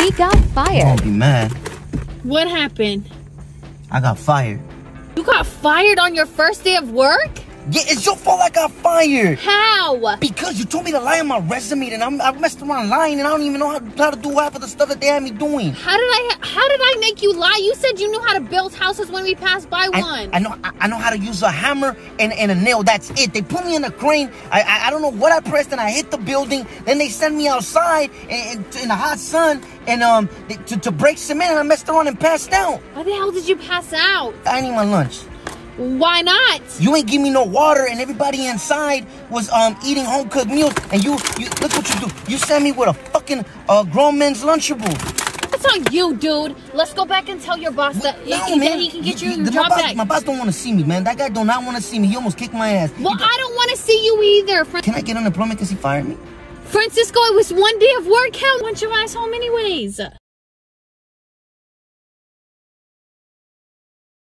he got fired. Don't be mad. What happened? I got fired. You got fired on your first day of work? Yeah, it's your fault I got fired. How? Because you told me to lie on my resume and I'm, I messed around lying and I don't even know how, how to do half of the stuff that they had me doing. How did I how did I make you lie? You said you knew how to build houses when we passed by I, one. I know I, I know how to use a hammer and, and a nail. That's it. They put me in a crane. I, I I don't know what I pressed and I hit the building. Then they send me outside in, in, in the hot sun and um to, to break cement and I messed around and passed out. Why the hell did you pass out? I need my lunch. Why not? You ain't give me no water, and everybody inside was um eating home cooked meals. And you, you look what you do. You sent me with a fucking uh, grown man's lunchable. That's on you, dude. Let's go back and tell your boss that, No, he, man. that he can get you You- your my job boss, back. My boss don't want to see me, man. That guy do not want to see me. He almost kicked my ass. well, I don't want to see you either. Fran- Can I get unemployment because he fired me? Francisco, it was one day of work. Hell, want your ass home anyways.